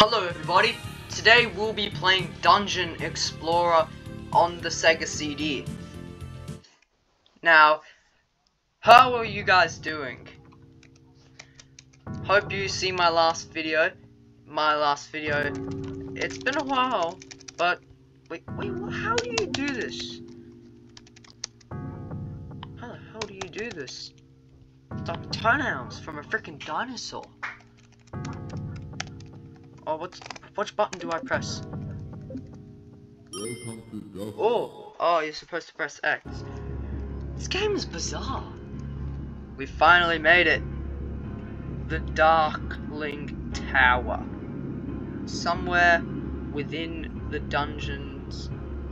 Hello everybody, today we'll be playing Dungeon Explorer on the Sega CD. Now, how are you guys doing? Hope you see my last video. My last video. It's been a while, but wait, wait, how do you do this? How the hell do you do this? It's like toenails from a freaking dinosaur. Oh, what, which button do I press? Oh, oh, you're supposed to press X. This game is bizarre. We finally made it. The Darkling Tower. Somewhere within the dungeons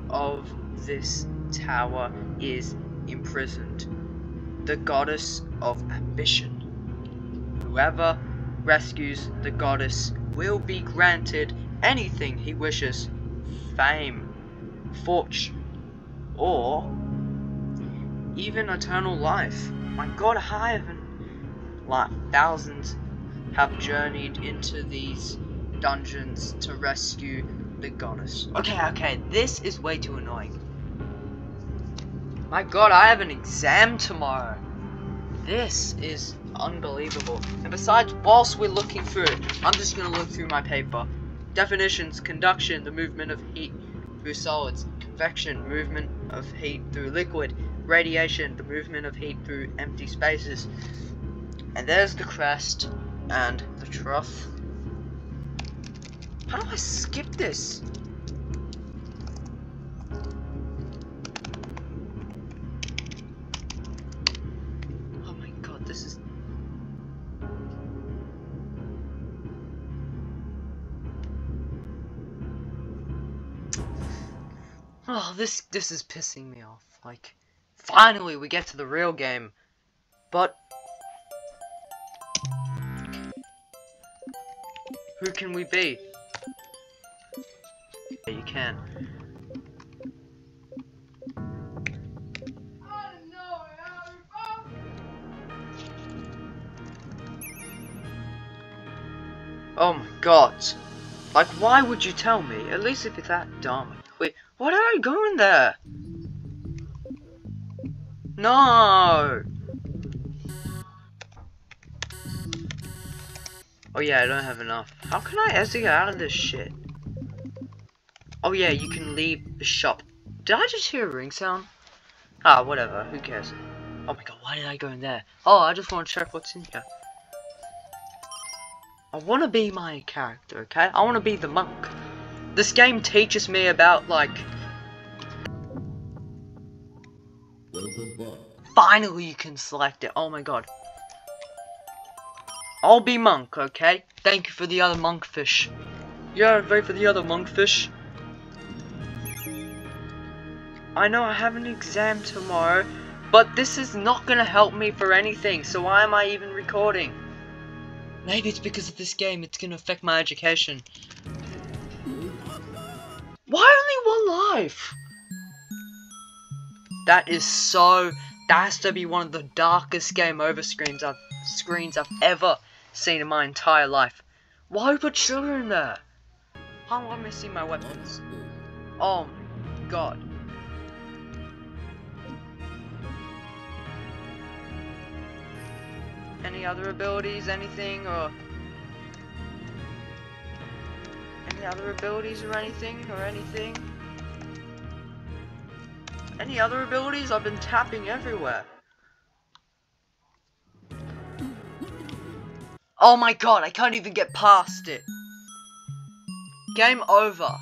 of this tower is imprisoned the goddess of ambition. Whoever rescues the goddess will be granted anything he wishes fame, fortune, or even eternal life. My god, I haven't. Like, thousands have journeyed into these dungeons to rescue the goddess. Okay, okay, this is way too annoying. My god, I have an exam tomorrow. This is unbelievable. And besides, whilst we're looking through it, I'm just going to look through my paper. Definitions, conduction, the movement of heat through solids. Convection, movement of heat through liquid. Radiation, the movement of heat through empty spaces. And there's the crest and the trough. How do I skip this? Oh, this this is pissing me off. Like, finally we get to the real game. But who can we be? Yeah, you can. Oh my god. Like, why would you tell me? At least if it's that dumb. Why did I go in there? No! Oh yeah, I don't have enough. How can I exit out of this shit? Oh yeah, you can leave the shop. Did I just hear a ring sound? Ah, whatever, who cares? Oh my god, why did I go in there? Oh, I just want to check what's in here. I want to be my character, okay? I want to be the monk. This game teaches me about, like... Finally you can select it. Oh my god. I'll be monk, okay? Thank you for the other monkfish. Yeah, vote for the other monkfish. I know I have an exam tomorrow, but this is not gonna help me for anything, so why am I even recording? Maybe it's because of this game, it's gonna affect my education. Why only one life? That is so... That has to be one of the darkest game over screens I've, screens I've ever seen in my entire life. Why put children there? How let me see my weapons? Oh my god. Any other abilities, anything, or... other abilities or anything, or anything? Any other abilities? I've been tapping everywhere. Oh my god, I can't even get past it. Game over.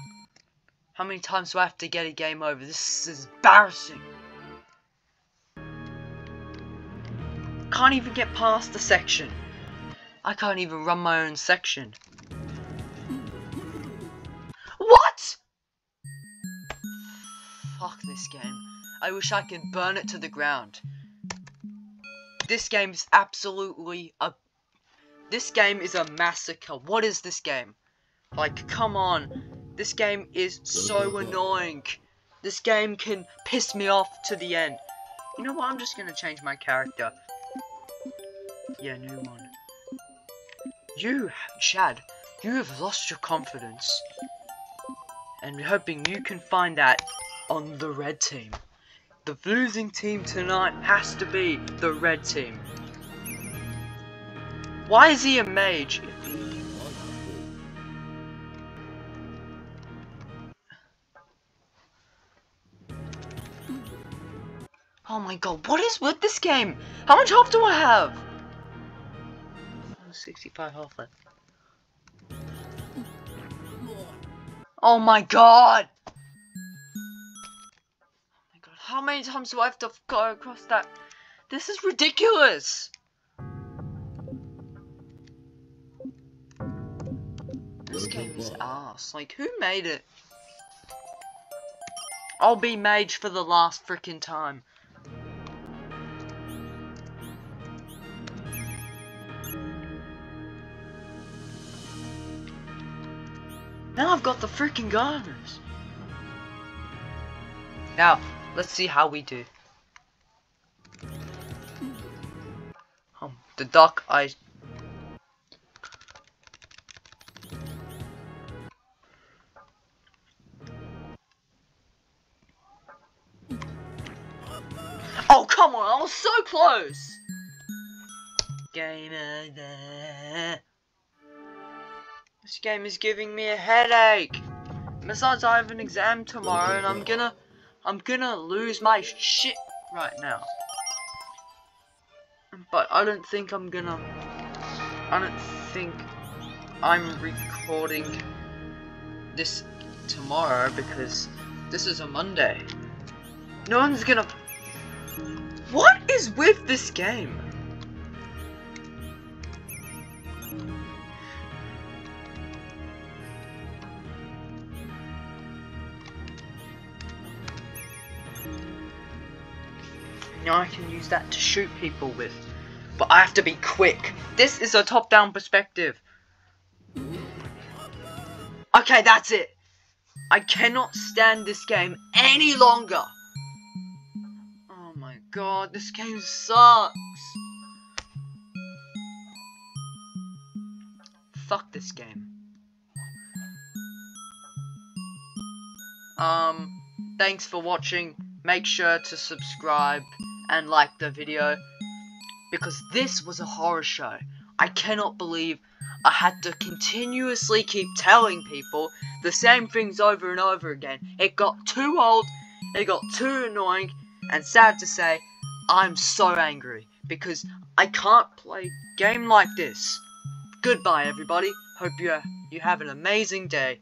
How many times do I have to get a game over? This is embarrassing. Can't even get past the section. I can't even run my own section. This game. I wish I could burn it to the ground. This game is absolutely a... This game is a massacre. What is this game? Like, come on. This game is so annoying. This game can piss me off to the end. You know what? I'm just gonna change my character. Yeah, new one. You, Chad, You have lost your confidence. And we're hoping you can find that on the red team. The losing team tonight has to be the red team. Why is he a mage? Oh my god, what is with this game? How much health do I have? 65 health left. Oh my god! Many times do I have to go across that? This is ridiculous! This game is ass. Like, who made it? I'll be mage for the last freaking time. Now I've got the freaking gardeners. Now, let's see how we do. Um, the duck I... Oh, come on, I was so close! Game over. This game is giving me a headache. Besides, I have an exam tomorrow, and I'm gonna, I'm gonna lose my shit right now. But I don't think I'm gonna. I don't think I'm recording this tomorrow because this is a Monday. No one's gonna. What is with this game? Now I can use that to shoot people with. But I have to be quick. This is a top-down perspective. Okay, that's it. I cannot stand this game any longer. Oh my god, this game sucks. Fuck this game. Um, thanks for watching. Make sure to subscribe and like the video because this was a horror show. I cannot believe I had to continuously keep telling people the same things over and over again. It got too old, it got too annoying, and sad to say, I'm so angry because I can't play game like this. Goodbye everybody, hope you, you have an amazing day.